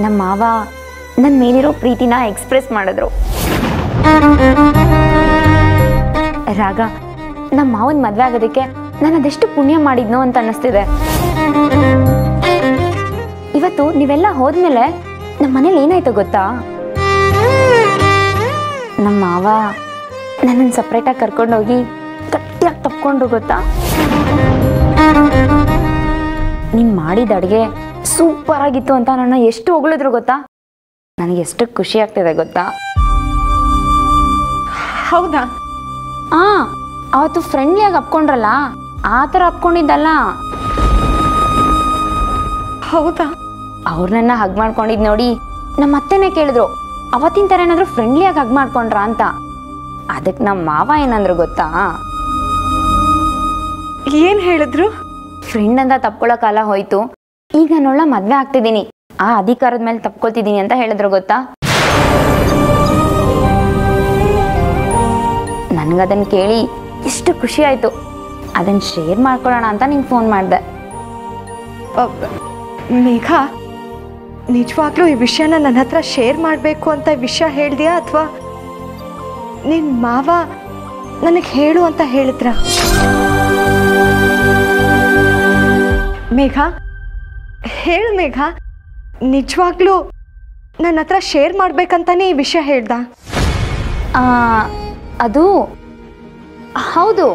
ನಮ್ಮ ಮಾವ ನನ್ನ ಮೇಲಿರೋ ಪ್ರೀತಿನ ಎಕ್ಸ್ಪ್ರೆಸ್ ಮಾಡಿದ್ರು. ರಾಗ ನಮ್ಮ ಮಾವನ ಮದುವೆ ಆಗೋದಕ್ಕೆ ನಾನು ಅದೆಷ್ಟು ಪುಣ್ಯ ಮಾಡಿದ್ನೋ ಅಂತ ಅನ್ನಿಸ್ತಿದೆ. ಇವತ್ತು ನೀವೆಲ್ಲ ಹೋದ್ಮೇಲೆ ನಮ್ಮ ಮನೇಲಿ ಏನಾಯ್ತು ಗೊತ್ತಾ? ನಮ್ಮ ಮಾವ ನನ್ನನ್ನು ಸಪ್ರೇಟಾಗಿ ಕರ್ಕೊಂಡೋಗಿ ಗಟ್ಟಿಯಾಗಿ ತಪ್ಕೊಂಡ್ರು ಗೊತ್ತಾ? ನೀನು ಮಾಡಿದ ಅಡುಗೆ ಸೂಪರ್ ಆಗಿತ್ತು ಅಂತ ನನ್ನ ಎಷ್ಟು ಹೊಗಳಿದ್ರು ಗೊತ್ತಾ? ನನಗೆ ಎಷ್ಟು ಖುಷಿ ಆಗ್ತಿದೆ ಗೊತ್ತಾ? ಹೌದಾ? ಆ ಅವತ್ತು ಫ್ರೆಂಡ್ಲಿಯಾಗಿ ಅಪ್ಕೊಂಡ್ರಲ್ಲ ಆ ಥರ ಅಪ್ಕೊಂಡಿದ್ದಲ್ಲ ಹೌದಾ? ಅವ್ರನ್ನ ಹಗ್ ಮಾಡ್ಕೊಂಡಿದ್ ನೋಡಿ ನಮ್ಮ ಅತ್ತೆನೇ ಕೇಳಿದ್ರು ಅವತ್ತಿನ ಏನಾದ್ರು ಫ್ರೆಂಡ್ಲಿ ಆಗಿ ಹಗ್ ಮಾಡ್ಕೊಂಡ್ರ ಅಂತ? ಅದಕ್ಕೆ ನಮ್ಮ ಮಾವ ಏನಂದ್ರು ಗೊತ್ತಾ? ಏನ್ ಹೇಳಿದ್ರು? ಫ್ರೆಂಡ್ ಅಂತ ತಪ್ಕೊಳ್ಳೋ ಕಾಲ ಹೋಯ್ತು. ಈಗ ನೋಡ ಮದ್ವೆ ಆಗ್ತಿದ್ದೀನಿ ಆ ಅಧಿಕಾರದ ಮೇಲೆ ತಪ್ಕೊಳ್ತಿದ್ದೀನಿ ಅಂತ ಹೇಳಿದ್ರು ಗೊತ್ತಾ? ನನ್ಗದನ್ನ ಕೇಳಿ ಎಷ್ಟು ಖುಷಿ ಆಯ್ತು. ಅದನ್ನ ಶೇರ್ ಮಾಡ್ಕೊಳ್ಳೋಣ ಅಂತ ನಿಂಗೆ ಫೋನ್ ಮಾಡ್ದೆ. ಮೇಘಾ, ನಿಜವಾಗ್ಲೂ ಈ ವಿಷಯನ ನನ್ನ ಹತ್ರ ಶೇರ್ ಮಾಡಬೇಕು ಅಂತ ವಿಷಯ ಹೇಳ್ದಿಯಾ ಅಥವಾ ನಿನ್ ಮಾವ ನನಗೆ ಹೇಳು ಅಂತ ಹೇಳಿದ್ರ? ಮೇಘ ಹೇಳು ಮೇಘ ನಿಜವಾಗ್ಲೂ ನನ್ನ ಹತ್ರ ಶೇರ್ ಮಾಡ್ಬೇಕಂತಾನೆ ಈ ವಿಷಯ ಹೇಳ್ದ? ಅದು ಹೌದು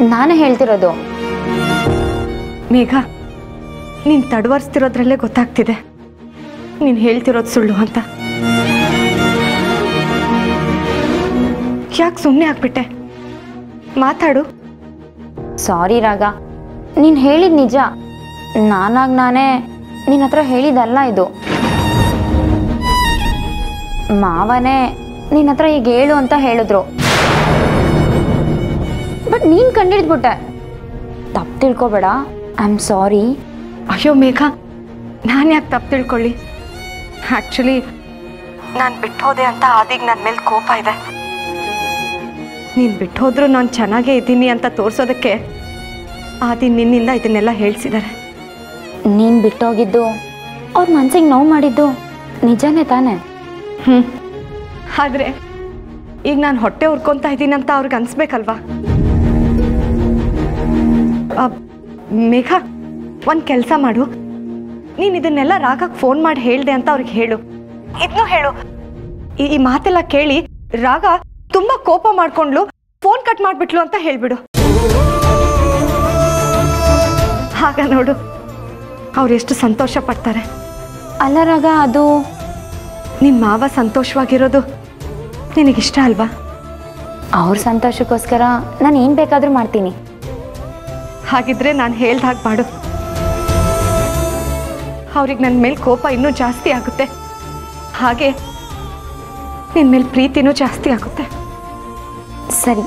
ನಾನು ಹೇಳ್ತಿರೋದು. ಮೇಘ ನೀನು ತಡವರ್ಸ್ತಿರೋದ್ರಲ್ಲೇ ಗೊತ್ತಾಗ್ತಿದೆ. ನೀನು ಹೇಳ್ತಿರೋದು ಸುಳ್ಳು ಅಂತ. ಯಾಕೆ ಸುಮ್ಮನೆ ಆಗ್ಬಿಟ್ಟೆ? ಮಾತಾಡು. ಸಾರಿ ರಾಗ. ನೀನು ಹೇಳಿದ ನಿಜ. ನಾನಾಗಿ ನಾನೇ ನಿನ್ನ ಹತ್ರ ಹೇಳಿದಲ್ಲ ಇದು. ಮಾವನೇ ನಿನ್ನ ಹತ್ರ ಈಗ ಹೇಳು ಅಂತ ಹೇಳಿದ್ರು. ಬಟ್ ನೀನು ಕಂಡಿಡ್ದ್ಬಿಟ್ಟೆ. ತಪ್ಪು ತಿಳ್ಕೊಬೇಡ. ಐ ಆಮ್ ಸಾರಿ ಅಯ್ಯೋ, ಮೇಘ, ನಾನು ಯಾಕೆ ತಪ್ಪು ತಿಳ್ಕೊಳ್ಳಿ? ಆ್ಯಕ್ಚುಲಿ ನಾನು ಬಿಟ್ಟೋದೆ ಅಂತ ಆದಿಗೆ ನನ್ನ ಮೇಲೆ ಕೋಪ ಇದೆ. ನೀನು ಬಿಟ್ಟೋದ್ರು ನಾನು ಚೆನ್ನಾಗೇ ಇದ್ದೀನಿ ಅಂತ ತೋರಿಸೋದಕ್ಕೆ ಆದಿ ನಿನ್ನಿಂದ ಇದನ್ನೆಲ್ಲ ಹೇಳ್ಸಿದ್ದಾರೆ. ಬಿಟ್ಟೋಗಿದ್ದು, ಅವ್ರ ಮನ್ಸಿಗೆ ನೋವು ಮಾಡಿದ್ದು ನಿಜನೇ ತಾನೆ? ಹ್ಮ್. ಆದ್ರೆ ಈಗ ನಾನು ಹೊಟ್ಟೆ ಉರ್ಕೊತಾ ಇದ್ದೀನಿ ಅಂತ ಅವ್ರಿಗೆ ಅನ್ಸ್ಬೇಕಲ್ವಾ? ಮೇಘ, ಒಂದ್ ಕೆಲಸ ಮಾಡು. ನೀನು ಇದನ್ನೆಲ್ಲ ರಾಗಕ್ಕೆ ಫೋನ್ ಮಾಡಿ ಹೇಳ್ದೆ ಅಂತ ಅವ್ರಿಗೆ ಹೇಳು. ಇದನ್ನು ಹೇಳು. ಈ ಮಾತೆಲ್ಲ ಕೇಳಿ ರಾಗ ತುಂಬಾ ಕೋಪ ಮಾಡ್ಕೊಂಡ್ಲು, ಫೋನ್ ಕಟ್ ಮಾಡಿಬಿಟ್ಲು ಅಂತ ಹೇಳ್ಬಿಡು. ಹಾಗ ನೋಡು. ಅವ್ರು ಎಷ್ಟು ಸಂತೋಷ ಪಡ್ತಾರೆ. ಅಲ್ಲ ರಾಗ ಅದು ನಿಮ್ಮ ಮಾವ ಸಂತೋಷವಾಗಿರೋದು ನಿನಗಿಷ್ಟ ಅಲ್ವಾ? ಅವ್ರ ಸಂತೋಷಕ್ಕೋಸ್ಕರ ನಾನು ಏನು ಬೇಕಾದರೂ ಮಾಡ್ತೀನಿ. ಹಾಗಿದ್ರೆ ನಾನು ಹೇಳ್ದ ಹಾಗೆ ಮಾಡು. ಅವ್ರಿಗೆ ನನ್ನ ಮೇಲೆ ಕೋಪ ಇನ್ನೂ ಜಾಸ್ತಿ ಆಗುತ್ತೆ. ಹಾಗೆ ನಿನ್ನ ಮೇಲೆ ಪ್ರೀತಿನೂ ಜಾಸ್ತಿ ಆಗುತ್ತೆ. ಸರಿ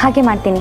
ಹಾಗೆ ಮಾಡ್ತೀನಿ.